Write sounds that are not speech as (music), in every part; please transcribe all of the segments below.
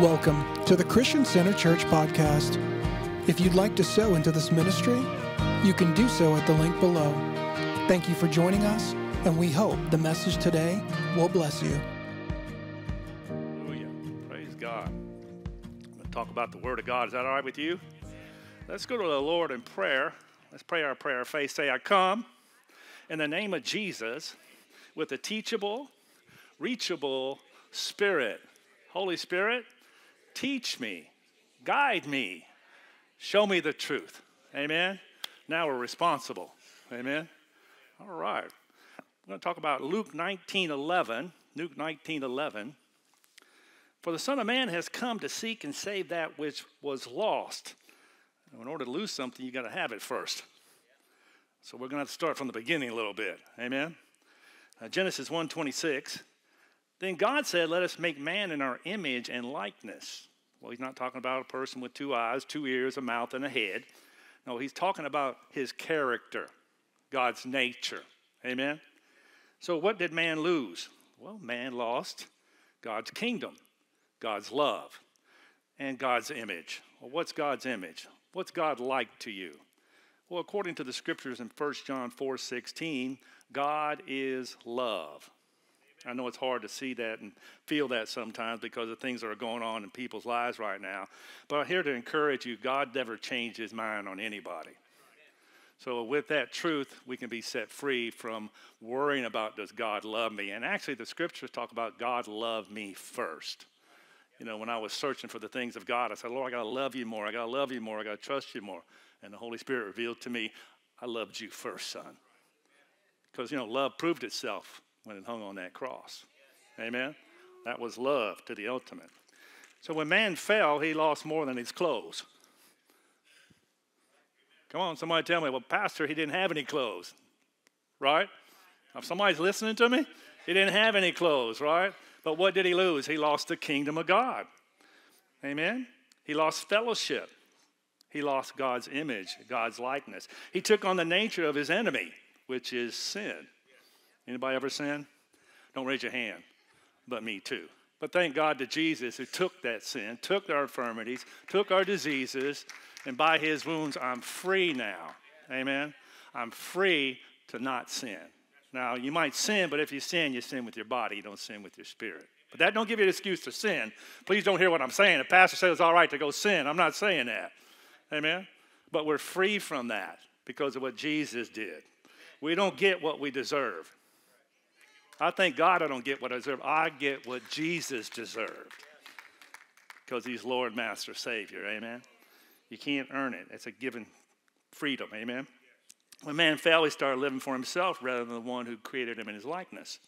Welcome to the Christian Center Church podcast. If you'd like to sow into this ministry, you can do so at the link below. Thank you for joining us, and we hope the message today will bless you. Hallelujah. Praise God. To talk about the Word of God. Is that all right with you? Let's go to the Lord in prayer. Let's pray our prayer of faith. Say, I come in the name of Jesus with a teachable, reachable spirit. Holy Spirit, teach me, guide me, show me the truth. Amen. Now we're responsible. Amen. All right. I'm going to talk about Luke 19 11. Luke 19 11. For the Son of Man has come to seek and save that which was lost. In order to lose something, you got to have it first. So we're going to to start from the beginning a little bit. Amen. Uh, Genesis 1:26. Then God said, "Let us make man in our image and likeness." Well, he's not talking about a person with two eyes, two ears, a mouth, and a head. No, he's talking about his character, God's nature. Amen. So what did man lose? Well, man lost God's kingdom, God's love, and God's image. Well, what's God's image? What's God like to you? Well, according to the scriptures in 1 John 4 16, God is love. I know it's hard to see that and feel that sometimes because of things that are going on in people's lives right now. But I'm here to encourage you God never changed his mind on anybody. So, with that truth, we can be set free from worrying about does God love me? And actually, the scriptures talk about God love me first. You know, when I was searching for the things of God, I said, Lord, I got to love you more. I got to love you more. I got to trust you more. And the Holy Spirit revealed to me, I loved you first, son. Because, you know, love proved itself when it hung on that cross. Amen? That was love to the ultimate. So when man fell, he lost more than his clothes. Come on, somebody tell me, well, Pastor, he didn't have any clothes, right? If somebody's listening to me, he didn't have any clothes, right? But what did he lose? He lost the kingdom of God. Amen? He lost fellowship. He lost God's image, God's likeness. He took on the nature of his enemy, which is sin. Anybody ever sin? Don't raise your hand, but me too. But thank God to Jesus who took that sin, took our infirmities, took our diseases, and by his wounds I'm free now. Amen. I'm free to not sin. Now, you might sin, but if you sin, you sin with your body, you don't sin with your spirit. But that don't give you an excuse to sin. Please don't hear what I'm saying. The pastor says it's all right to go sin. I'm not saying that. Amen. But we're free from that because of what Jesus did. We don't get what we deserve. I thank God I don't get what I deserve. I get what Jesus deserved because he's Lord, Master, Savior. Amen. You can't earn it. It's a given freedom. Amen. When man fell, he started living for himself rather than the one who created him in his likeness.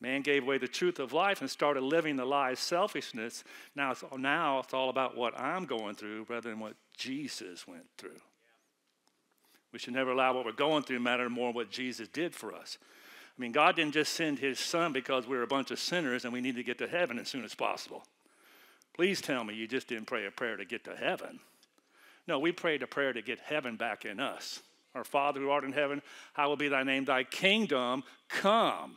Man gave away the truth of life and started living the lie of selfishness. Now it's, now it's all about what I'm going through rather than what Jesus went through. We should never allow what we're going through matter more than what Jesus did for us. I mean, God didn't just send his son because we are a bunch of sinners and we need to get to heaven as soon as possible. Please tell me you just didn't pray a prayer to get to heaven. No, we prayed a prayer to get heaven back in us. Our Father who art in heaven, hallowed be thy name, thy kingdom come.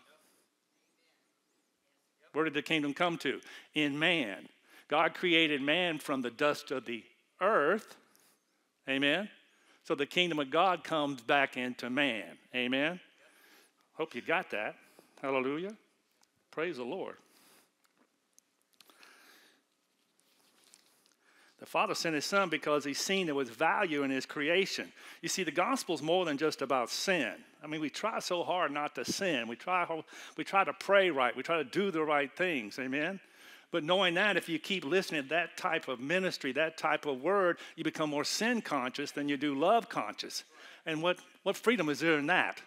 Where did the kingdom come to? In man. God created man from the dust of the earth. Amen. So the kingdom of God comes back into man. Amen. Hope you got that. Hallelujah. Praise the Lord. The Father sent His Son because He's seen there was value in His creation. You see, the gospel's more than just about sin. I mean, we try so hard not to sin. We try, we try to pray right. We try to do the right things. Amen? But knowing that, if you keep listening to that type of ministry, that type of word, you become more sin conscious than you do love conscious. And what, what freedom is there in that?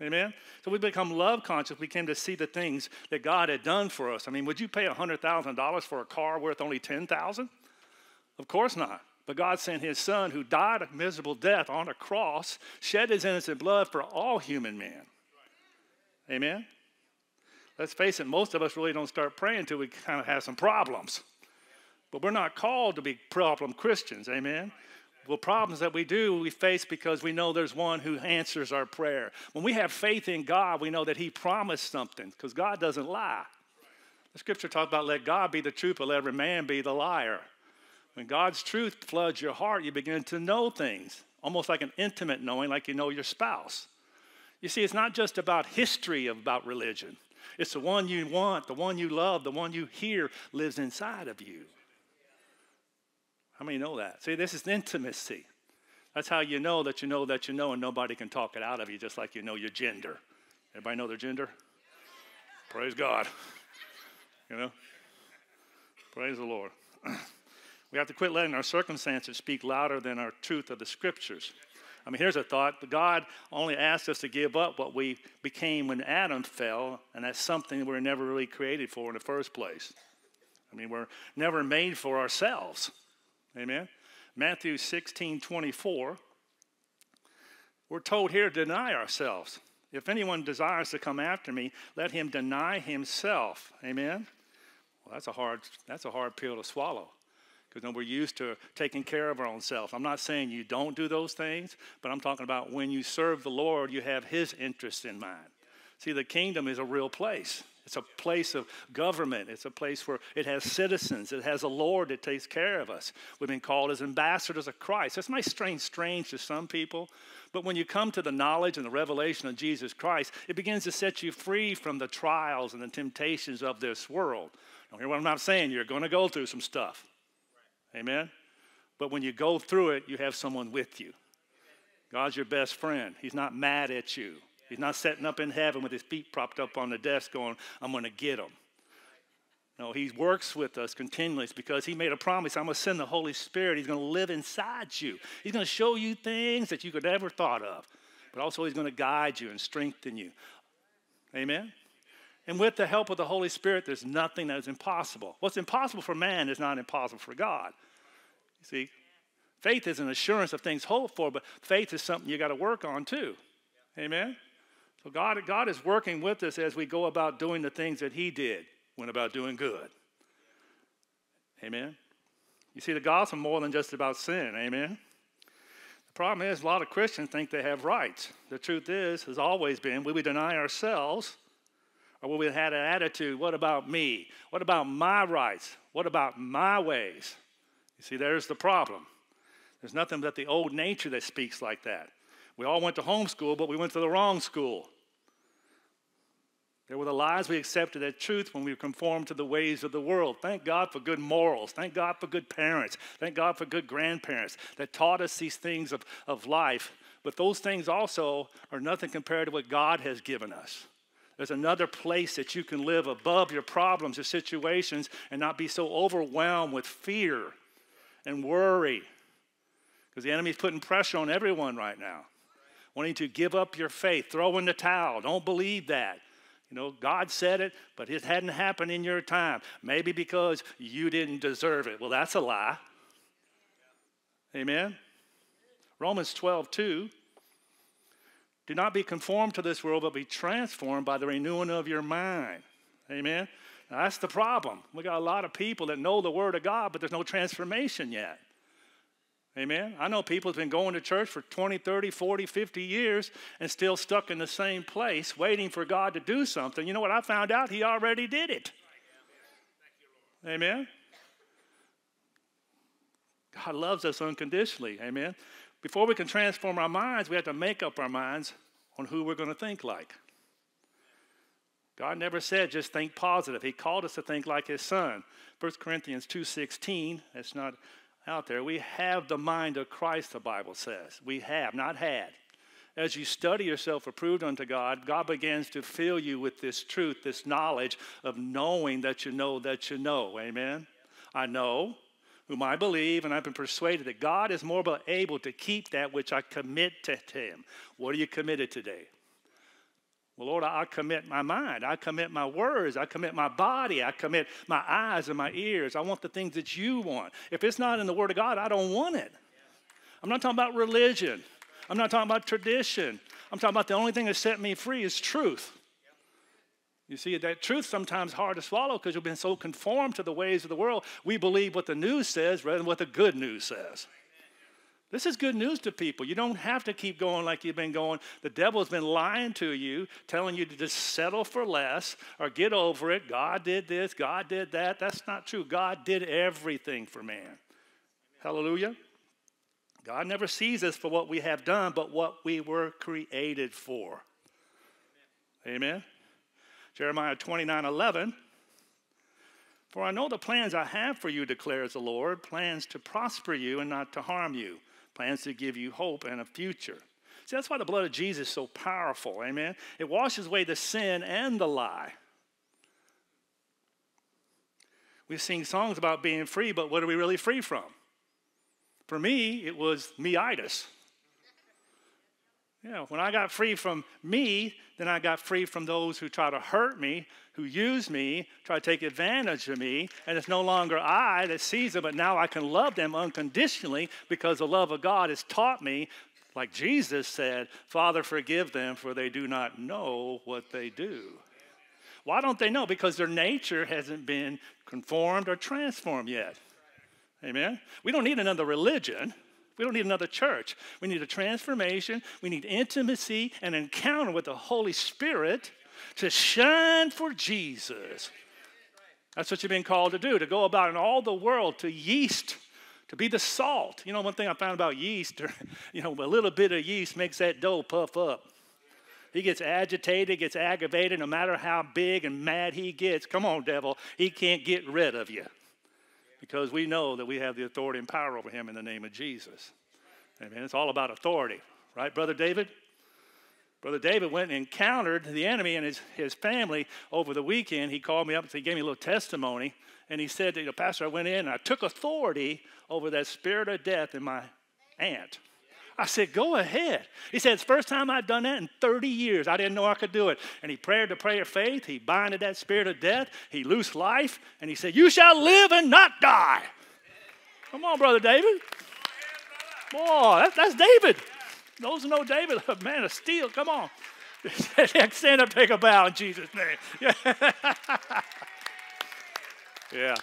Amen? So we become love conscious. We came to see the things that God had done for us. I mean, would you pay $100,000 for a car worth only 10000 of course not. But God sent his son who died a miserable death on a cross, shed his innocent blood for all human men. Amen? Let's face it, most of us really don't start praying until we kind of have some problems. But we're not called to be problem Christians. Amen? Well, problems that we do, we face because we know there's one who answers our prayer. When we have faith in God, we know that He promised something because God doesn't lie. The scripture talks about let God be the truth, but let every man be the liar. When God's truth floods your heart, you begin to know things, almost like an intimate knowing, like you know your spouse. You see, it's not just about history about religion. It's the one you want, the one you love, the one you hear lives inside of you. How many know that? See, this is intimacy. That's how you know that you know that you know, and nobody can talk it out of you, just like you know your gender. Everybody know their gender? Praise God. You know? Praise the Lord. (clears throat) we have to quit letting our circumstances speak louder than our truth of the scriptures. I mean, here's a thought God only asked us to give up what we became when Adam fell, and that's something we are never really created for in the first place. I mean, we're never made for ourselves. Amen. Matthew 16 24. We're told here to deny ourselves. If anyone desires to come after me, let him deny himself. Amen. Well, that's a hard, that's a hard pill to swallow because then we're used to taking care of our own self. I'm not saying you don't do those things, but I'm talking about when you serve the Lord, you have His interest in mind. See, the kingdom is a real place. It's a place of government. It's a place where it has citizens. It has a Lord that takes care of us. We've been called as ambassadors of Christ. That's might strange strange to some people, but when you come to the knowledge and the revelation of Jesus Christ, it begins to set you free from the trials and the temptations of this world. Don't hear what I'm not saying. You're going to go through some stuff. Amen? But when you go through it, you have someone with you. God's your best friend. He's not mad at you. He's not sitting up in heaven with his feet propped up on the desk going, I'm going to get him. No, he works with us continually it's because he made a promise. I'm going to send the Holy Spirit. He's going to live inside you. He's going to show you things that you could never thought of. But also he's going to guide you and strengthen you. Amen? And with the help of the Holy Spirit, there's nothing that is impossible. What's impossible for man is not impossible for God. You see, faith is an assurance of things hoped for, but faith is something you got to work on too. Amen? God, God is working with us as we go about doing the things that He did when about doing good. Amen? You see, the gospel more than just about sin. Amen? The problem is, a lot of Christians think they have rights. The truth is, has always been, we deny ourselves or we had an attitude, what about me? What about my rights? What about my ways? You see, there's the problem. There's nothing but the old nature that speaks like that. We all went to homeschool, but we went to the wrong school. There were the lies we accepted as truth when we conformed to the ways of the world. Thank God for good morals. Thank God for good parents. Thank God for good grandparents that taught us these things of, of life. But those things also are nothing compared to what God has given us. There's another place that you can live above your problems or situations and not be so overwhelmed with fear and worry. Because the enemy's putting pressure on everyone right now wanting to give up your faith, throw in the towel. Don't believe that. You know, God said it, but it hadn't happened in your time. Maybe because you didn't deserve it. Well, that's a lie. Amen. Romans 12, 2. Do not be conformed to this world, but be transformed by the renewing of your mind. Amen. Now, that's the problem. We got a lot of people that know the Word of God, but there's no transformation yet. Amen. I know people have been going to church for 20, 30, 40, 50 years and still stuck in the same place waiting for God to do something. You know what I found out? He already did it. Amen. God loves us unconditionally. Amen. Before we can transform our minds, we have to make up our minds on who we're going to think like. God never said just think positive. He called us to think like his son. 1 Corinthians 2:16, that's not out there. We have the mind of Christ, the Bible says. We have, not had. As you study yourself approved unto God, God begins to fill you with this truth, this knowledge of knowing that you know that you know. Amen? I know whom I believe, and I've been persuaded that God is more able to keep that which I commit to Him. What are you committed today? Well, Lord, I commit my mind. I commit my words. I commit my body. I commit my eyes and my ears. I want the things that you want. If it's not in the Word of God, I don't want it. I'm not talking about religion. I'm not talking about tradition. I'm talking about the only thing that set me free is truth. You see, that truth sometimes hard to swallow because you've been so conformed to the ways of the world. We believe what the news says rather than what the good news says. This is good news to people. You don't have to keep going like you've been going. The devil's been lying to you, telling you to just settle for less or get over it. God did this, God did that. That's not true. God did everything for man. Hallelujah. God never sees us for what we have done, but what we were created for. Amen. Jeremiah 29 11. For I know the plans I have for you, declares the Lord plans to prosper you and not to harm you plans to give you hope and a future. See, that's why the blood of Jesus is so powerful, amen? It washes away the sin and the lie. We sing songs about being free, but what are we really free from? For me, it was meitis. Yeah, when I got free from me, then I got free from those who try to hurt me, who use me, try to take advantage of me. And it's no longer I that sees it, but now I can love them unconditionally because the love of God has taught me, like Jesus said, Father, forgive them, for they do not know what they do. Why don't they know? Because their nature hasn't been conformed or transformed yet. Amen? We don't need another religion. We don't need another church. We need a transformation. We need intimacy and encounter with the Holy Spirit to shine for Jesus. That's what you've been called to do, to go about in all the world, to yeast, to be the salt. You know, one thing I found about yeast, (laughs) you know, a little bit of yeast makes that dough puff up. He gets agitated, gets aggravated, no matter how big and mad he gets. Come on, devil, he can't get rid of you because we know that we have the authority and power over him in the name of Jesus. Amen. It's all about authority, right, Brother David? Brother David went and encountered the enemy and his, his family over the weekend. He called me up and he gave me a little testimony. And he said, you know, Pastor, I went in and I took authority over that spirit of death in my aunt. I said, Go ahead. He said, It's the first time I've done that in 30 years. I didn't know I could do it. And he prayed the prayer of faith. He binded that spirit of death. He loosed life. And he said, You shall live and not die. Come on, Brother David. Boy, that, that's David. Those who know David, (laughs) a man of steel. Come on. (laughs) Stand up, take a bow in Jesus' name. Yeah. (laughs) yeah.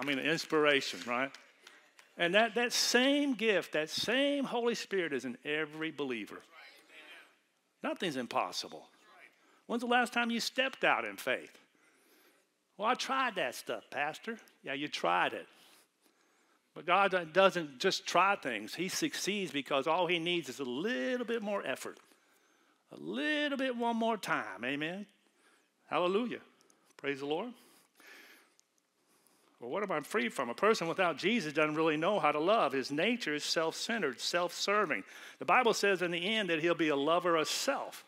I mean, inspiration, right? And that, that same gift, that same Holy Spirit is in every believer. Nothing's impossible. When's the last time you stepped out in faith? Well, I tried that stuff, Pastor. Yeah, you tried it. But God doesn't just try things, He succeeds because all He needs is a little bit more effort, a little bit one more time. Amen. Hallelujah. Praise the Lord. Well, what am I free from? A person without Jesus doesn't really know how to love. His nature is self centered, self serving. The Bible says in the end that he'll be a lover of self.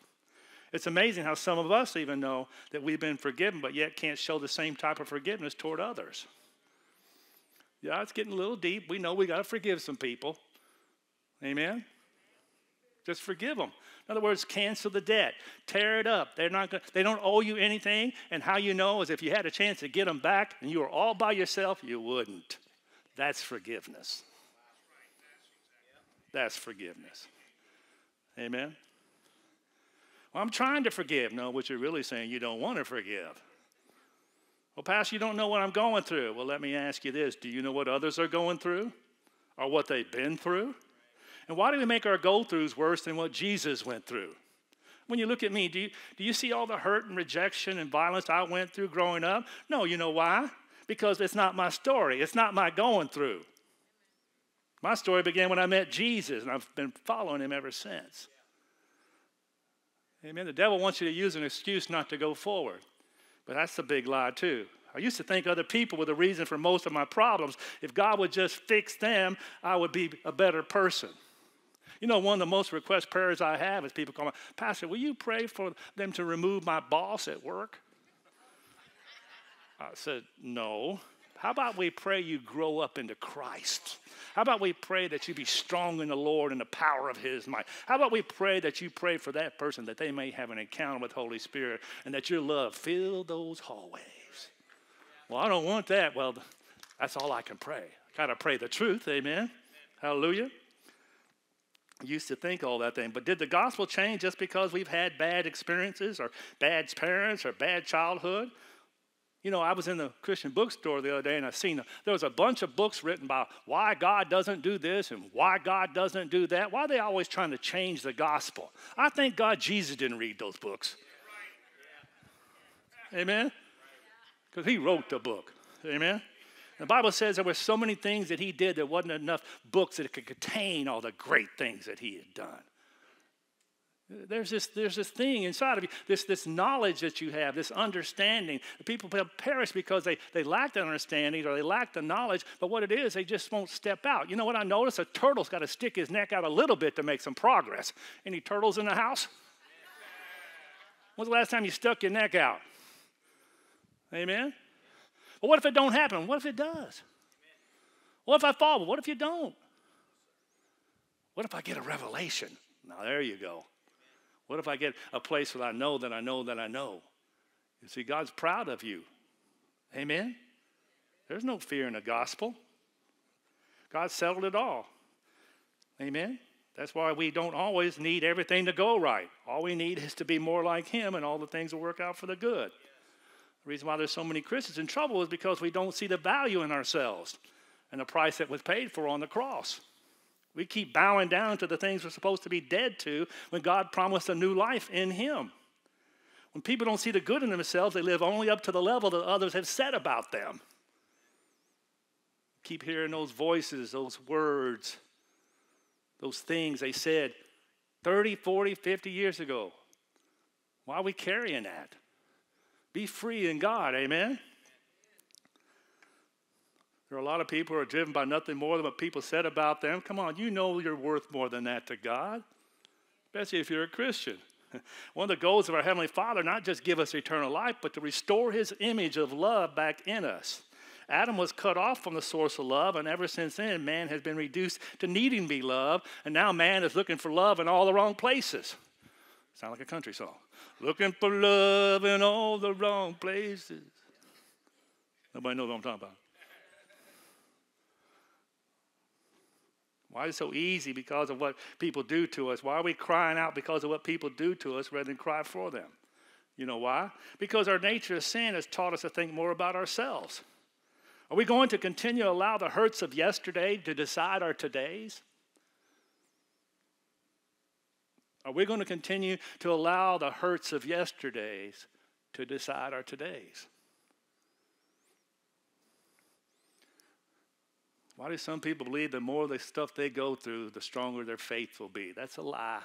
It's amazing how some of us even know that we've been forgiven, but yet can't show the same type of forgiveness toward others. Yeah, it's getting a little deep. We know we got to forgive some people. Amen? Just forgive them. In other words, cancel the debt, tear it up. They're not gonna, they don't owe you anything. And how you know is if you had a chance to get them back and you were all by yourself, you wouldn't. That's forgiveness. That's forgiveness. Amen. Well, I'm trying to forgive. No, what you're really saying, you don't want to forgive. Well, Pastor, you don't know what I'm going through. Well, let me ask you this Do you know what others are going through or what they've been through? And why do we make our go throughs worse than what Jesus went through? When you look at me, do you, do you see all the hurt and rejection and violence I went through growing up? No, you know why? Because it's not my story, it's not my going through. My story began when I met Jesus, and I've been following him ever since. Amen. The devil wants you to use an excuse not to go forward, but that's a big lie, too. I used to think other people were the reason for most of my problems. If God would just fix them, I would be a better person. You know, one of the most request prayers I have is people call me, Pastor, will you pray for them to remove my boss at work? I said, No. How about we pray you grow up into Christ? How about we pray that you be strong in the Lord and the power of His might? How about we pray that you pray for that person that they may have an encounter with Holy Spirit and that your love fill those hallways? Well, I don't want that. Well, that's all I can pray. I gotta pray the truth, amen. Hallelujah used to think all that thing. But did the gospel change just because we've had bad experiences or bad parents or bad childhood? You know, I was in the Christian bookstore the other day and I seen a, there was a bunch of books written about why God doesn't do this and why God doesn't do that. Why are they always trying to change the gospel? I thank God Jesus didn't read those books. Amen? Because he wrote the book. Amen? The Bible says there were so many things that he did, there wasn't enough books that could contain all the great things that he had done. There's this, there's this thing inside of you, this, this knowledge that you have, this understanding. People perish because they, they lack the understanding or they lack the knowledge, but what it is, they just won't step out. You know what I noticed? A turtle's got to stick his neck out a little bit to make some progress. Any turtles in the house? When's the last time you stuck your neck out? Amen? But what if it don't happen? What if it does? What if I fall? What if you don't? What if I get a revelation? Now, there you go. What if I get a place where I know that I know that I know? You see, God's proud of you. Amen? There's no fear in the gospel. God settled it all. Amen? That's why we don't always need everything to go right. All we need is to be more like Him, and all the things will work out for the good. The reason why there's so many Christians in trouble is because we don't see the value in ourselves and the price that was paid for on the cross. We keep bowing down to the things we're supposed to be dead to when God promised a new life in Him. When people don't see the good in themselves, they live only up to the level that others have said about them. Keep hearing those voices, those words, those things they said 30, 40, 50 years ago. Why are we carrying that? Be free in God, amen? There are a lot of people who are driven by nothing more than what people said about them. Come on, you know you're worth more than that to God, especially if you're a Christian. (laughs) One of the goals of our Heavenly Father, not just give us eternal life, but to restore His image of love back in us. Adam was cut off from the source of love, and ever since then, man has been reduced to needing to be loved, and now man is looking for love in all the wrong places. Sound like a country song. Looking for love in all the wrong places. Nobody knows what I'm talking about. Why is it so easy because of what people do to us? Why are we crying out because of what people do to us rather than cry for them? You know why? Because our nature of sin has taught us to think more about ourselves. Are we going to continue to allow the hurts of yesterday to decide our todays? Are we going to continue to allow the hurts of yesterdays to decide our todays? Why do some people believe the more the stuff they go through, the stronger their faith will be? That's a lie.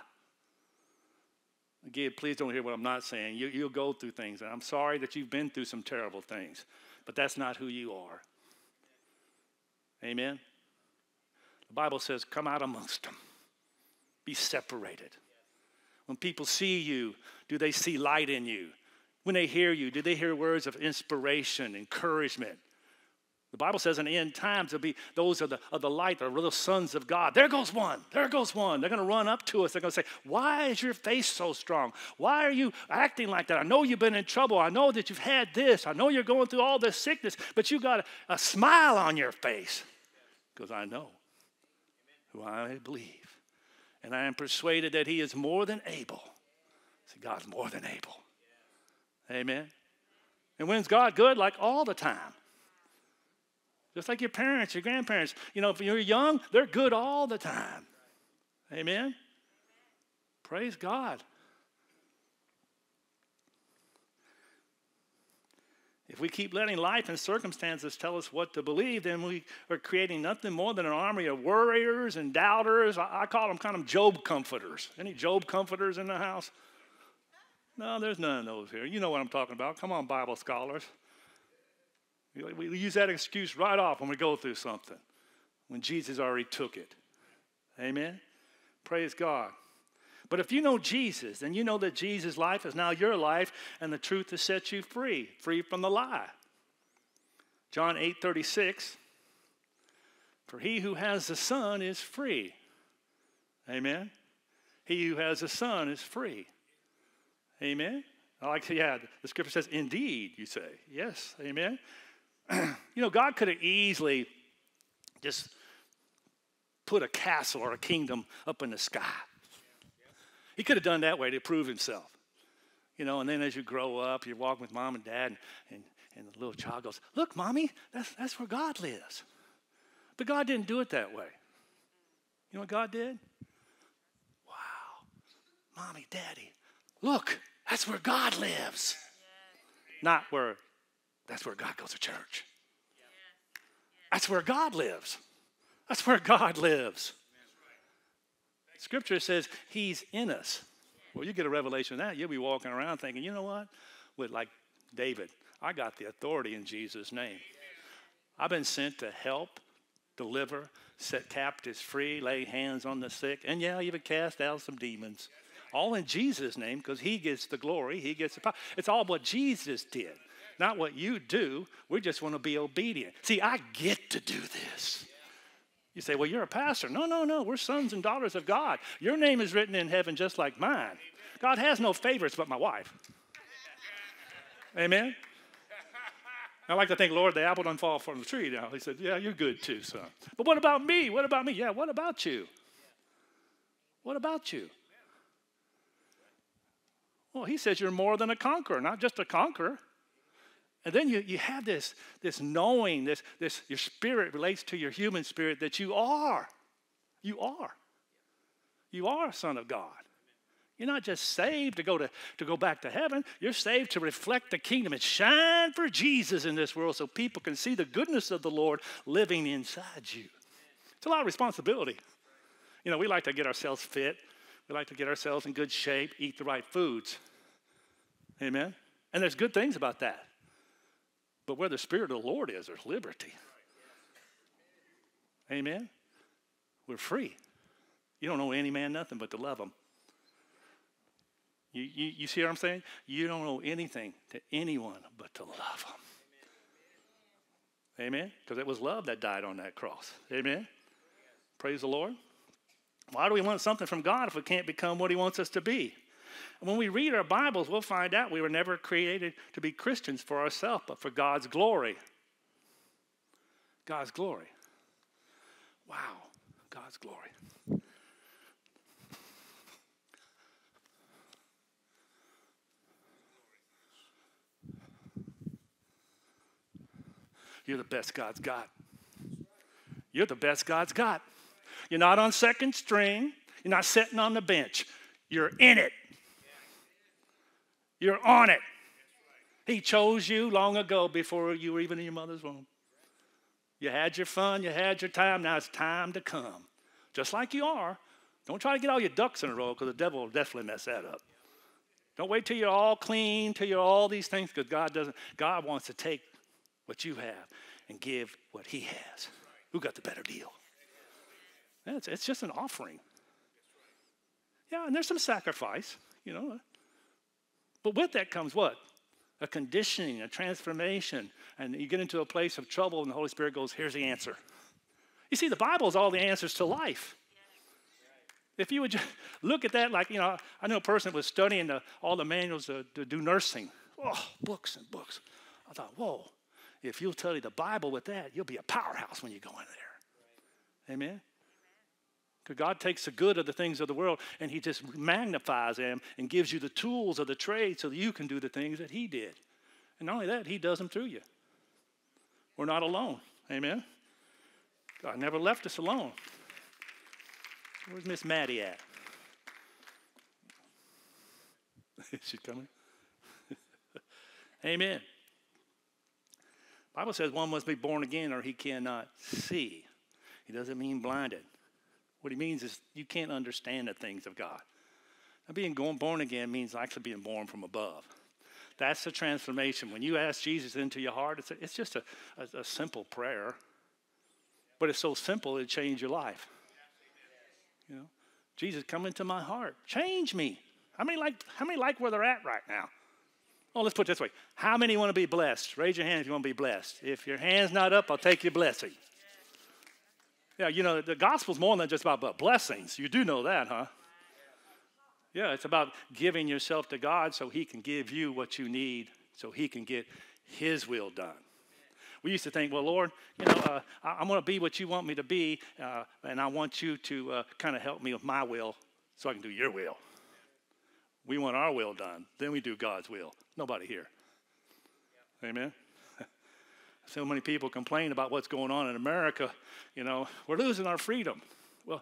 Again, please don't hear what I'm not saying. You, you'll go through things, and I'm sorry that you've been through some terrible things, but that's not who you are. Amen? The Bible says, come out amongst them, be separated. When people see you, do they see light in you? When they hear you, do they hear words of inspiration, encouragement? The Bible says in the end times, there'll be those of the, of the light, the little sons of God. There goes one. There goes one. They're going to run up to us. They're going to say, Why is your face so strong? Why are you acting like that? I know you've been in trouble. I know that you've had this. I know you're going through all this sickness, but you got a, a smile on your face because I know who I believe. And I am persuaded that He is more than able. See, God's more than able. Amen. And when's God good? Like all the time. Just like your parents, your grandparents. You know, if you're young, they're good all the time. Amen? Praise God. If we keep letting life and circumstances tell us what to believe, then we are creating nothing more than an army of worriers and doubters. I, call them kind of Job comforters. Any Job comforters in the house? No, there's none of those here. You know what I'm talking about. Come on, Bible scholars. We use that excuse right off when we go through something, when Jesus already took it. Amen? Praise God. But if you know Jesus, then you know that Jesus' life is now your life, and the truth has set you free, free from the lie. John 8 36. For he who has the Son is free. Amen. He who has the Son is free. Amen. I like to, yeah, the scripture says, indeed, you say. Yes, amen. (clears throat) you know, God could have easily just put a castle or a kingdom up in the sky. He could have done that way to prove himself. You know, and then as you grow up, you're walking with mom and dad, and, And the little child goes, Look, mommy, that's, that's where God lives. But God didn't do it that way. You know what God did? Wow, mommy, daddy, look, that's where God lives. Not where, that's where God goes to church. That's where God lives. That's where God lives. Scripture says He's in us. Well, you get a revelation of that, you'll be walking around thinking, you know what? With like David, I got the authority in Jesus' name. I've been sent to help, deliver, set captives free, lay hands on the sick, and yeah, even cast out some demons. All in Jesus' name because He gets the glory, He gets the power. It's all what Jesus did, not what you do. We just want to be obedient. See, I get to do this. You say, well, you're a pastor. No, no, no. We're sons and daughters of God. Your name is written in heaven just like mine. God has no favorites but my wife. Amen? I like to think, Lord, the apple doesn't fall from the tree now. He said, Yeah, you're good too, son. But what about me? What about me? Yeah, what about you? What about you? Well, he says you're more than a conqueror, not just a conqueror. And then you, you have this, this knowing, this, this your spirit relates to your human spirit that you are. You are. You are a son of God. You're not just saved to go to, to go back to heaven. You're saved to reflect the kingdom and shine for Jesus in this world so people can see the goodness of the Lord living inside you. It's a lot of responsibility. You know, we like to get ourselves fit. We like to get ourselves in good shape, eat the right foods. Amen? And there's good things about that. But where the Spirit of the Lord is, there's liberty. Amen? We're free. You don't know any man nothing but to love him. You, you, you see what I'm saying? You don't owe anything to anyone but to love them. Amen? Because it was love that died on that cross. Amen? Praise the Lord. Why do we want something from God if we can't become what He wants us to be? When we read our Bibles, we'll find out we were never created to be Christians for ourselves, but for God's glory. God's glory. Wow, God's glory. You're the best God's got. You're the best God's got. You're not on second string. You're not sitting on the bench. You're in it. You're on it. He chose you long ago before you were even in your mother's womb. You had your fun, you had your time, now it's time to come. Just like you are. Don't try to get all your ducks in a row because the devil will definitely mess that up. Don't wait till you're all clean, till you're all these things, because God doesn't. God wants to take what you have and give what He has. Who got the better deal? It's, it's just an offering. Yeah, and there's some sacrifice, you know. But with that comes what? A conditioning, a transformation. And you get into a place of trouble, and the Holy Spirit goes, Here's the answer. You see, the Bible is all the answers to life. If you would just look at that, like, you know, I know a person that was studying the, all the manuals to, to do nursing. Oh, books and books. I thought, whoa, if you'll study the Bible with that, you'll be a powerhouse when you go in there. Amen? Because God takes the good of the things of the world and He just magnifies them and gives you the tools of the trade so that you can do the things that He did. And not only that, He does them through you. We're not alone. Amen? God never left us alone. Where's Miss Maddie at? (laughs) She's coming. (laughs) Amen. Bible says one must be born again or he cannot see. He doesn't mean blinded. What he means is you can't understand the things of God. Now, being born again means actually being born from above. That's the transformation. When you ask Jesus into your heart, it's, a, it's just a, a, a simple prayer, but it's so simple it changed your life. You know, Jesus, come into my heart, change me. How many like? How many like where they're at right now? Oh, let's put it this way. How many want to be blessed? Raise your hand if you want to be blessed. If your hand's not up, I'll take your blessing. Yeah, you know, the gospel's more than just about blessings. You do know that, huh? Yeah, it's about giving yourself to God so He can give you what you need, so He can get His will done. We used to think, well, Lord, you know, uh, I, am going to be what you want me to be, uh, and I want you to uh, kind of help me with my will so I can do your will. We want our will done, then we do God's will. Nobody here. Amen? So many people complain about what's going on in America. You know, we're losing our freedom. Well,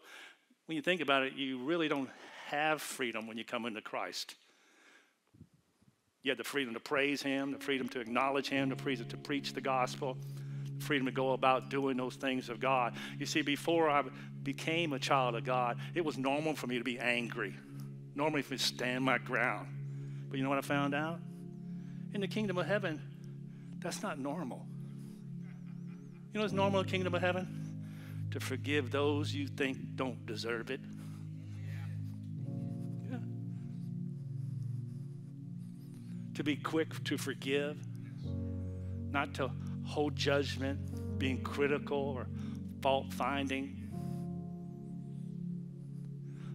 when you think about it, you really don't have freedom when you come into Christ. You have the freedom to praise Him, the freedom to acknowledge Him, the freedom to preach the gospel, the freedom to go about doing those things of God. You see, before I became a child of God, it was normal for me to be angry, normally for me to stand my ground. But you know what I found out? In the kingdom of heaven, that's not normal. You know what's normal kingdom of heaven? To forgive those you think don't deserve it. Yeah. To be quick to forgive, not to hold judgment, being critical or fault finding.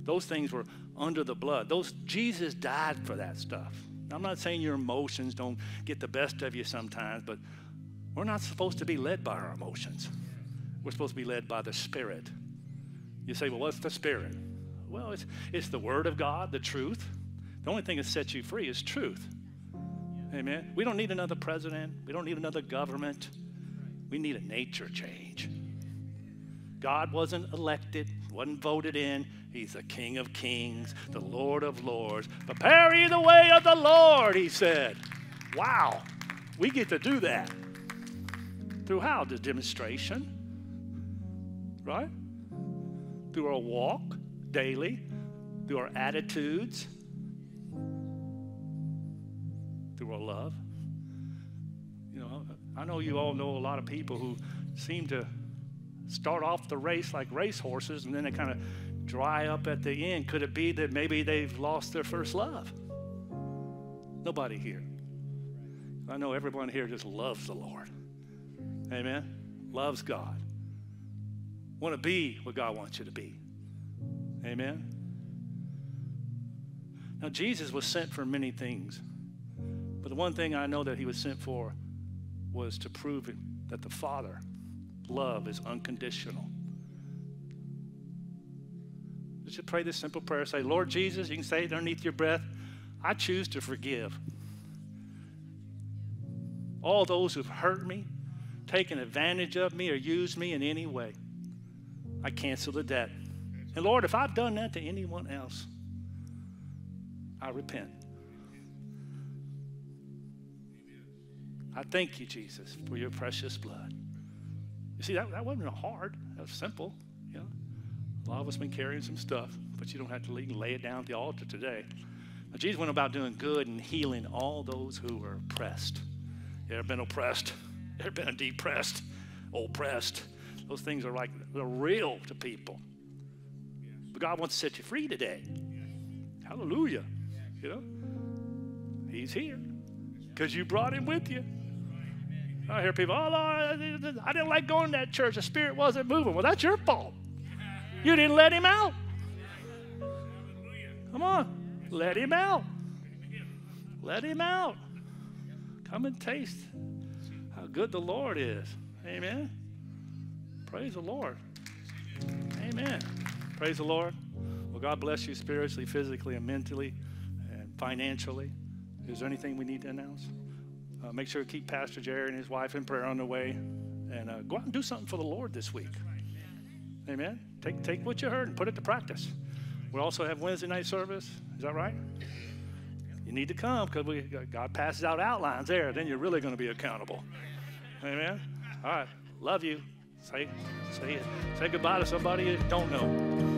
Those things were under the blood. Those Jesus died for that stuff. I'm not saying your emotions don't get the best of you sometimes, but we're not supposed to be led by our emotions. We're supposed to be led by the Spirit. You say, well, what's the Spirit? Well, it's, it's the Word of God, the truth. The only thing that sets you free is truth. Amen. We don't need another president. We don't need another government. We need a nature change. God wasn't elected, wasn't voted in. He's the King of kings, the Lord of lords. Prepare ye the way of the Lord, he said. Wow, we get to do that. Through how? The demonstration, right? Through our walk daily, through our attitudes, through our love. You know, I know you all know a lot of people who seem to start off the race like racehorses and then they kind of dry up at the end. Could it be that maybe they've lost their first love? Nobody here. I know everyone here just loves the Lord. Amen. Loves God. Want to be what God wants you to be. Amen. Now, Jesus was sent for many things, but the one thing I know that he was sent for was to prove that the Father love is unconditional. Just pray this simple prayer. Say, Lord Jesus, you can say it underneath your breath. I choose to forgive all those who've hurt me, taken advantage of me, or used me in any way. I cancel the debt. And Lord, if I've done that to anyone else, I repent. I thank you, Jesus, for your precious blood. You see, that, that wasn't hard. That was simple. You know, a lot of us been carrying some stuff, but you don't have to lay it down at the altar today. Now, Jesus went about doing good and healing all those who were oppressed. You ever been oppressed? Ever been depressed? Oppressed? Those things are like they're real to people. But God wants to set you free today. Hallelujah. You know, He's here because you brought Him with you. I hear people, oh, Lord, I didn't like going to that church. The Spirit wasn't moving. Well, that's your fault. You didn't let Him out. Come on, let Him out. Let Him out. Come and taste how good the Lord is. Amen. Praise the Lord. Amen. Praise the Lord. Well, God bless you spiritually, physically, and mentally, and financially. Is there anything we need to announce? Uh, make sure to keep Pastor Jerry and his wife in prayer on the way. And uh, go out and do something for the Lord this week. Amen. Take, take what you heard and put it to practice. We also have Wednesday night service. Is that right? You need to come because we God passes out outlines there. Then you're really going to be accountable. Amen. All right. Love you. Say, say, say goodbye to somebody you don't know.